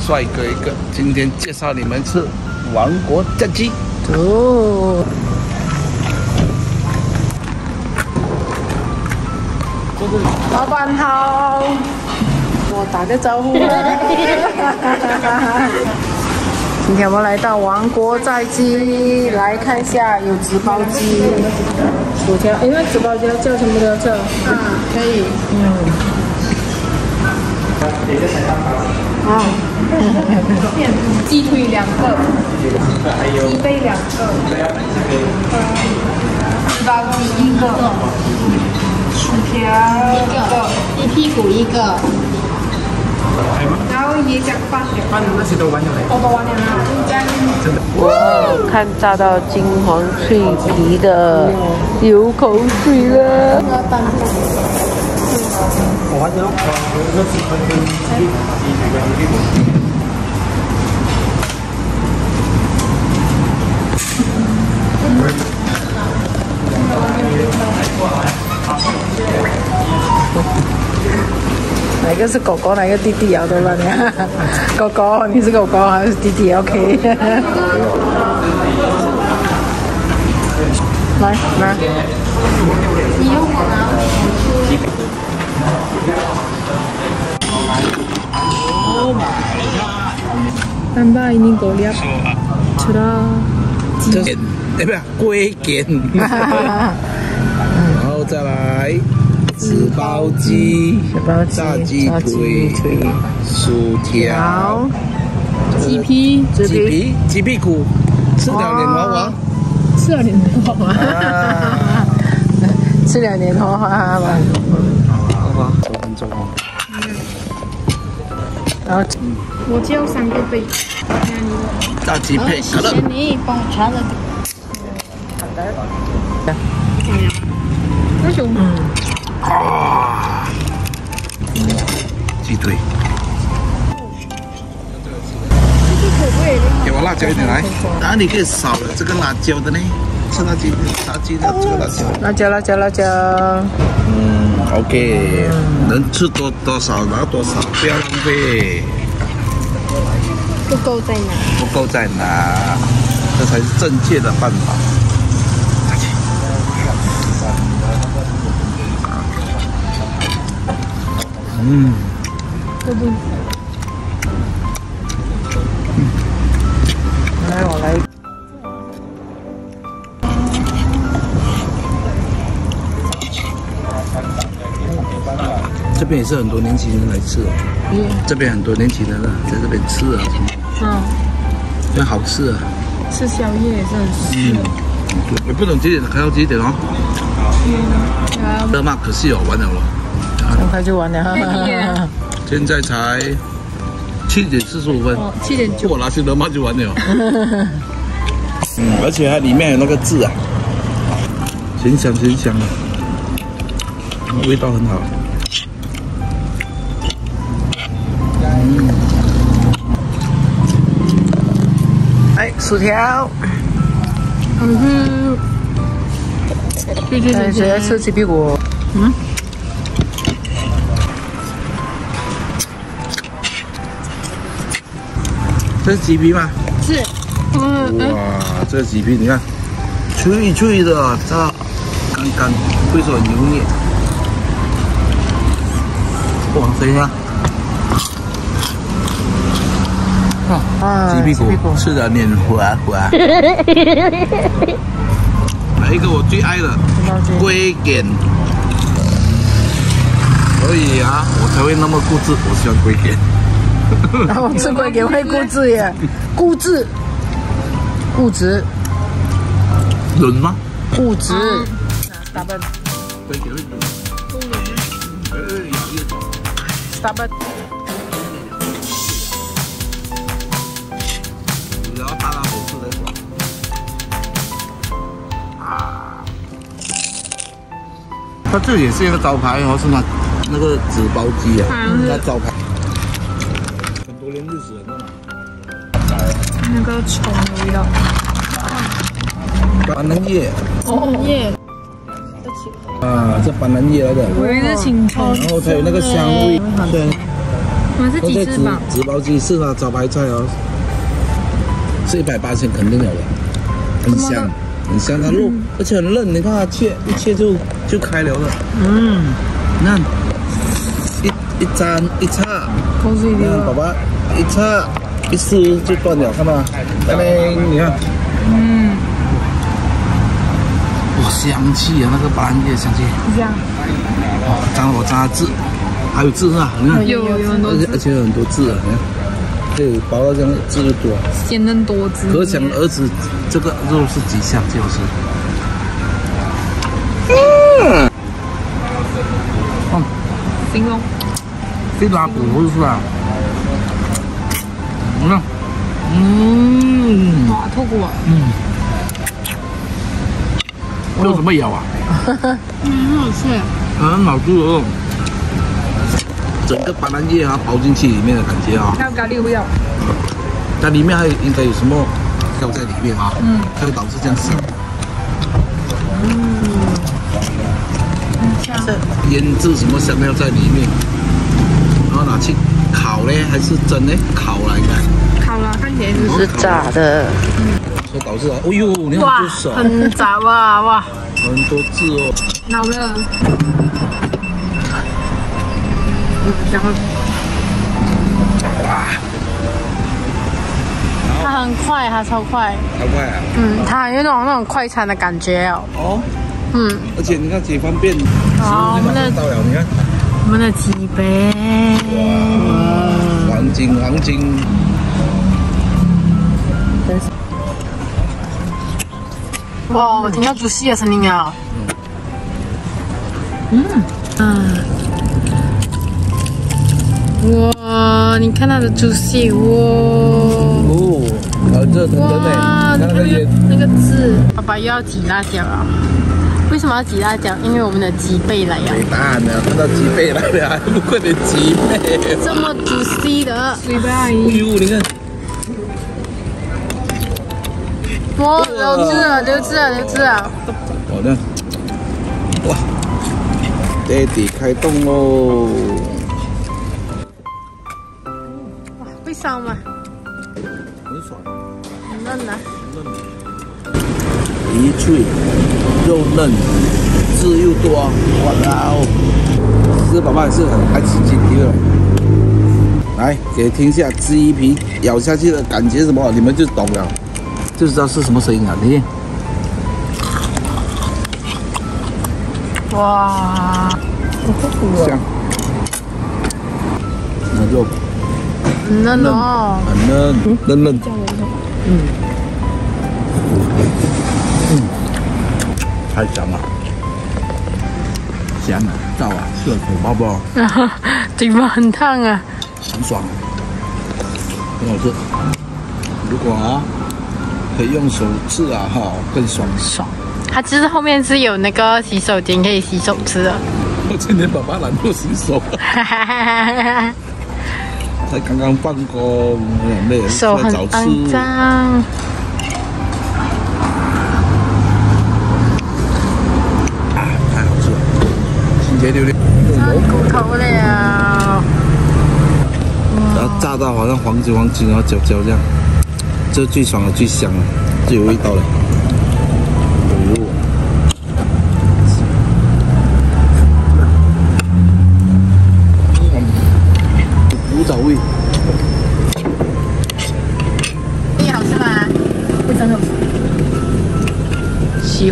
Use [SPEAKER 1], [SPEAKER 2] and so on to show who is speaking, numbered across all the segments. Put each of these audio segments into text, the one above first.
[SPEAKER 1] 帅哥一个。今天介绍你们吃王国炸鸡。
[SPEAKER 2] 哦，老板好，我打个招呼。今天我们来到王国炸鸡，来看一下有纸包鸡、薯条，因为纸包鸡要叫什么都要叫。啊，可以。嗯。啊。
[SPEAKER 3] 鸡腿两个，鸡背两个，纸包鸡一个，薯条一个，
[SPEAKER 2] 鸡屁股一个。
[SPEAKER 3] 然后椰浆饭，
[SPEAKER 4] 饭那些都完了嘞。
[SPEAKER 3] 我都完了啦，
[SPEAKER 4] 真的。
[SPEAKER 2] 哇，看炸到金黄脆皮的，流口水了。
[SPEAKER 4] 我完了，我那几分钟鸡鸡腿跟鸡腿。
[SPEAKER 2] 哪个是狗狗，哪个弟弟啊？对吧？
[SPEAKER 3] 蛋白已经够了，吃了。
[SPEAKER 1] 这是对不对？龟腱，然后再来纸包鸡、炸鸡腿、薯条、
[SPEAKER 3] 鸡皮、
[SPEAKER 1] 鸡皮、鸡屁股，吃两年娃娃，
[SPEAKER 3] 吃两年娃娃，
[SPEAKER 2] 吃两年娃娃吧。然后
[SPEAKER 3] 我叫三个杯。
[SPEAKER 1] 大鸡配可乐。
[SPEAKER 3] 谢谢你帮我查了。
[SPEAKER 2] 好的。
[SPEAKER 3] 那就嗯。
[SPEAKER 1] 啊。鸡腿。辣椒一点来。哪里可以少了这个辣椒的呢？吃炸鸡，炸鸡的这个辣椒。
[SPEAKER 2] 辣椒，辣椒，辣椒。
[SPEAKER 1] 嗯，OK，能吃多多少拿多少，不要浪费。
[SPEAKER 3] 不够再拿，
[SPEAKER 1] 不够再拿，这才是正确的办法。嗯。这边也是很多年轻人来吃，嗯，这边很多年轻人啊，在这边吃啊，嗯，因为好吃啊，
[SPEAKER 3] 吃宵夜也是很适合。
[SPEAKER 1] 嗯，也不懂几点开到几点哦。嗯，热嘛可惜哦，完了了，
[SPEAKER 2] 很快就完了。
[SPEAKER 1] 现在才七点四十五分，
[SPEAKER 3] 七点九，
[SPEAKER 1] 我拿去热嘛就完了。嗯，而且它里面有那个字啊，咸香咸香的，味道很好。薯条。
[SPEAKER 3] 嗯哼。
[SPEAKER 2] 对对对，谁爱吃鸡屁股？嗯。
[SPEAKER 1] 这是鸡皮吗？
[SPEAKER 3] 是。
[SPEAKER 1] 哇，这鸡皮你看，脆脆的，这刚刚会说油腻。哇，等一下。啊，鸡屁股。吃的脸滑滑。来一个我最爱的龟点，所以啊，我才会那么固执，我喜欢龟点。
[SPEAKER 2] 然后吃龟点会固执耶，固执，固执，
[SPEAKER 1] 轮吗？
[SPEAKER 2] 固执，打笨，
[SPEAKER 1] 龟点会轮。
[SPEAKER 2] 打笨。
[SPEAKER 1] 它这也是一个招牌哦，是吗？那个纸包鸡啊，那招牌，很多年历史了嘛。
[SPEAKER 3] 那个葱的味道。
[SPEAKER 1] 板蓝叶。
[SPEAKER 3] 哦叶。
[SPEAKER 1] 啊，这板蓝叶来的。
[SPEAKER 3] 我以为是青葱。
[SPEAKER 1] 然后它有那个香味，对。
[SPEAKER 5] 我们是
[SPEAKER 1] 那个纸
[SPEAKER 5] 几只吧？
[SPEAKER 1] 纸包鸡是它招牌菜哦，是一百八千肯定有的，很香，很香，它肉而且很嫩，你看它切一切就就开了了，
[SPEAKER 5] 嗯，
[SPEAKER 1] 你看一一粘一叉，
[SPEAKER 5] 都是一
[SPEAKER 1] 你看宝宝一叉一撕就断了，看到吗？来来，你看，
[SPEAKER 5] 嗯，
[SPEAKER 1] 哇，香气啊，那个白兰叶香气，哇，沾我沾字，还有字啊，你看，
[SPEAKER 5] 有有很多
[SPEAKER 1] 而且而且有很多字啊，你看，这有薄到这样汁就多。
[SPEAKER 5] 鲜嫩多汁。
[SPEAKER 1] 可想而知，这个肉是几香，最好吃。嗯，
[SPEAKER 5] 形容
[SPEAKER 1] 非拉骨头是吧？你看，嗯，
[SPEAKER 5] 哇，透骨啊！
[SPEAKER 1] 这怎么咬啊？
[SPEAKER 5] 嗯，很好吃。
[SPEAKER 1] 很好吃哦。整个白兰叶啊，包进去里面的感觉啊，
[SPEAKER 5] 还有咖喱不要？
[SPEAKER 1] 它里面还有应该有什么料在里面啊？嗯，才会导致这样香。腌制什么香料在里面，然后拿去烤呢，还是蒸呢？烤了应该。
[SPEAKER 5] 烤了，看起来就是
[SPEAKER 6] 炸的，嗯
[SPEAKER 1] 所以导致啊，哎呦，你看
[SPEAKER 5] 哇
[SPEAKER 1] 多少，
[SPEAKER 5] 很炸哇哇，
[SPEAKER 1] 很多字哦。
[SPEAKER 5] 老了。然后
[SPEAKER 1] 哇，
[SPEAKER 5] 它很快，它超快。
[SPEAKER 1] 超快啊！
[SPEAKER 5] 嗯，它有那种那种快餐的感觉哦。
[SPEAKER 1] 哦，
[SPEAKER 5] 嗯，
[SPEAKER 1] 而且你看几方便，
[SPEAKER 5] 好我们的
[SPEAKER 1] 到了，你看，
[SPEAKER 5] 我们的几杯。
[SPEAKER 1] 黄金黄金，
[SPEAKER 5] 哇，我听到煮戏的声音啊！嗯嗯，哇，你看它的猪戏，哇
[SPEAKER 1] 哦，好热腾腾的，
[SPEAKER 5] 哇，
[SPEAKER 1] 你看那个，
[SPEAKER 5] 那个字，爸爸又要挤辣椒啊！为什么要挤辣椒？因为我们的鸡背来呀，
[SPEAKER 1] 没答案了，看到鸡背来了，还不快点鸡背？
[SPEAKER 5] 这么猪戏的，水杯阿
[SPEAKER 1] 哎
[SPEAKER 5] 姨，
[SPEAKER 1] 呦，你看，
[SPEAKER 5] 哇，流汁了，流汁了，流汁了！
[SPEAKER 1] 好的，哇，爹地开动喽！
[SPEAKER 5] 哇，会烧吗？
[SPEAKER 1] 很爽。
[SPEAKER 5] 很嫩的，嫩的！
[SPEAKER 1] 皮脆，肉嫩，汁又多，哇哦！这宝宝也是很爱吃鸡皮的。来，给听一下鸡皮咬下去的感觉什么，你们就懂了，就知道是什么声音了。你听，
[SPEAKER 5] 哇，
[SPEAKER 1] 香，那肉
[SPEAKER 5] 很嫩哦！
[SPEAKER 1] 很嫩，嫩嫩。嗯，嗯，太香了，香啊，燥啊，吃了口包包。
[SPEAKER 5] 嘴巴很烫啊！
[SPEAKER 1] 很爽，很好吃。如果啊，可以用手吃啊，哈，更爽。
[SPEAKER 5] 爽。它其实后面是有那个洗手间可以洗手吃的。
[SPEAKER 1] 我 今天爸爸懒惰洗手，才刚刚放工，很累，
[SPEAKER 5] 手很
[SPEAKER 1] 早
[SPEAKER 5] 肮
[SPEAKER 1] 吃。
[SPEAKER 5] 脏，
[SPEAKER 1] 啊，太好吃了，清洁溜溜，
[SPEAKER 5] 骨头了。
[SPEAKER 1] 然后炸到好像黄金黄金，然后焦焦这样，这最爽了，最香了，最有味道了。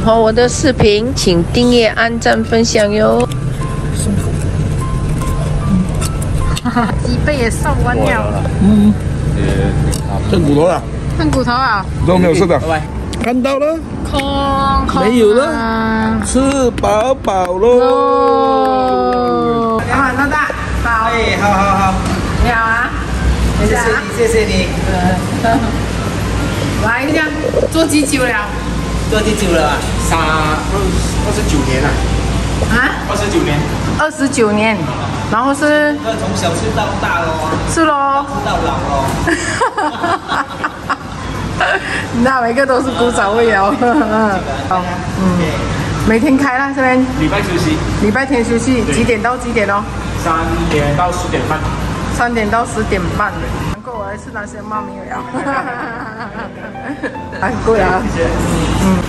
[SPEAKER 6] 欢我的视频，请订阅、按赞、分享哟。
[SPEAKER 5] 脊背也瘦弯了，
[SPEAKER 1] 嗯，剩骨头了，
[SPEAKER 5] 剩骨头啊，
[SPEAKER 1] 都没有剩的。拜拜。看到了，
[SPEAKER 5] 空空
[SPEAKER 1] 没有了？
[SPEAKER 5] 啊
[SPEAKER 1] 吃饱饱喽。
[SPEAKER 5] 哦，啊，老大，好，
[SPEAKER 2] 哎，好好好，
[SPEAKER 5] 你好啊，
[SPEAKER 2] 谢谢你，谢谢你。
[SPEAKER 5] 来一下，做几久了？
[SPEAKER 2] 做多久了啊？三二二十九年了，
[SPEAKER 5] 啊，
[SPEAKER 2] 二十九年。
[SPEAKER 5] 二十九年，然后是
[SPEAKER 2] 那从小吃到大咯，
[SPEAKER 5] 是喽。
[SPEAKER 2] 吃到老咯。
[SPEAKER 5] 那每个都是古早味哦。好，嗯，每天开啦这边，
[SPEAKER 7] 礼拜休息，
[SPEAKER 5] 礼拜天休息，几点到几点哦？
[SPEAKER 7] 三点到十点半。
[SPEAKER 5] 三
[SPEAKER 2] 三点到十点半，难怪我来吃那些妈咪了，很贵啊，嗯。